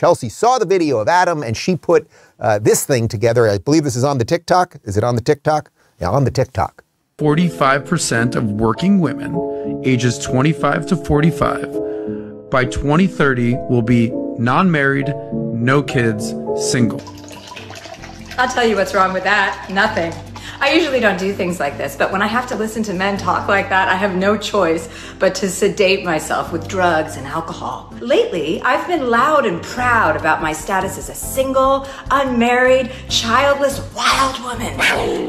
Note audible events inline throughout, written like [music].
Chelsea saw the video of Adam and she put uh, this thing together. I believe this is on the TikTok. Is it on the TikTok? Yeah, on the TikTok. 45% of working women ages 25 to 45 by 2030 will be non married, no kids, single. I'll tell you what's wrong with that. Nothing. I usually don't do things like this, but when I have to listen to men talk like that, I have no choice but to sedate myself with drugs and alcohol. Lately, I've been loud and proud about my status as a single, unmarried, childless, wild woman.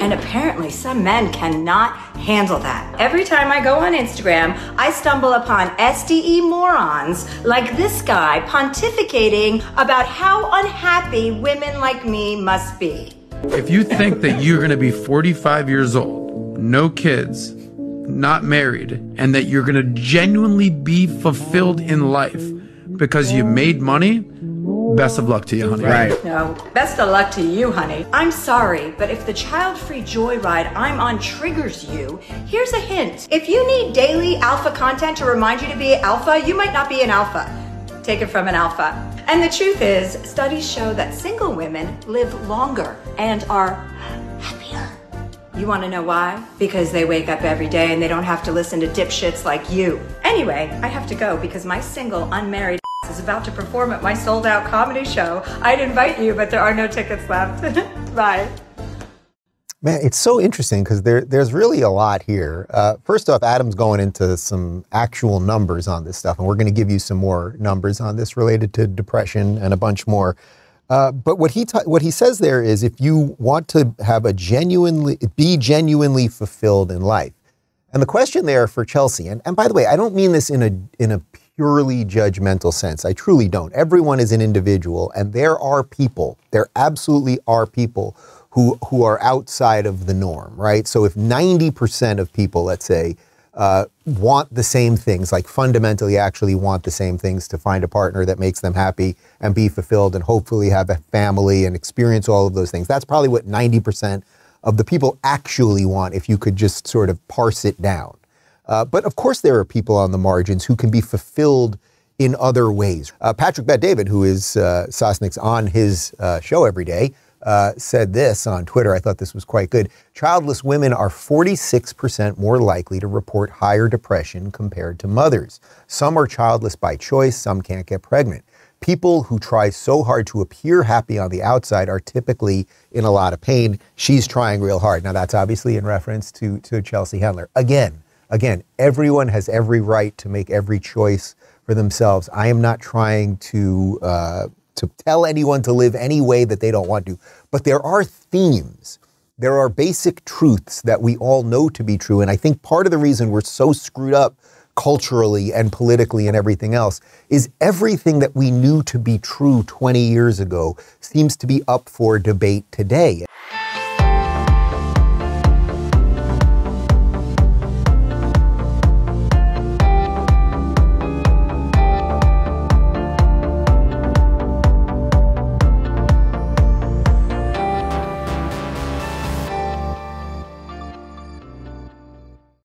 And apparently, some men cannot handle that. Every time I go on Instagram, I stumble upon SDE morons like this guy pontificating about how unhappy women like me must be. If you think that you're going to be 45 years old, no kids, not married, and that you're going to genuinely be fulfilled in life because you made money, best of luck to you, honey. Right. No, best of luck to you, honey. I'm sorry, but if the child free joyride I'm on triggers you, here's a hint. If you need daily alpha content to remind you to be alpha, you might not be an alpha. Take it from an alpha. And the truth is, studies show that single women live longer and are happier. You want to know why? Because they wake up every day and they don't have to listen to dipshits like you. Anyway, I have to go because my single, unmarried [laughs] is about to perform at my sold out comedy show. I'd invite you, but there are no tickets left. [laughs] Bye. Man, it's so interesting because there, there's really a lot here. Uh, first off, Adam's going into some actual numbers on this stuff, and we're going to give you some more numbers on this related to depression and a bunch more. Uh, but what he what he says there is, if you want to have a genuinely be genuinely fulfilled in life, and the question there for Chelsea, and, and by the way, I don't mean this in a in a purely judgmental sense. I truly don't. Everyone is an individual, and there are people, there absolutely are people who who are outside of the norm, right? So if 90% of people, let's say, uh, want the same things, like fundamentally actually want the same things to find a partner that makes them happy and be fulfilled and hopefully have a family and experience all of those things. That's probably what 90% of the people actually want if you could just sort of parse it down. Uh, but of course, there are people on the margins who can be fulfilled in other ways. Uh, Patrick Bet David, who is uh, Sosnick's on his uh, show every day, uh, said this on Twitter. I thought this was quite good. Childless women are 46% more likely to report higher depression compared to mothers. Some are childless by choice, some can't get pregnant. People who try so hard to appear happy on the outside are typically in a lot of pain. She's trying real hard. Now, that's obviously in reference to, to Chelsea Handler. Again, again, everyone has every right to make every choice for themselves. I am not trying to uh, to tell anyone to live any way that they don't want to. But there are themes. There are basic truths that we all know to be true. And I think part of the reason we're so screwed up culturally and politically and everything else is everything that we knew to be true 20 years ago seems to be up for debate today.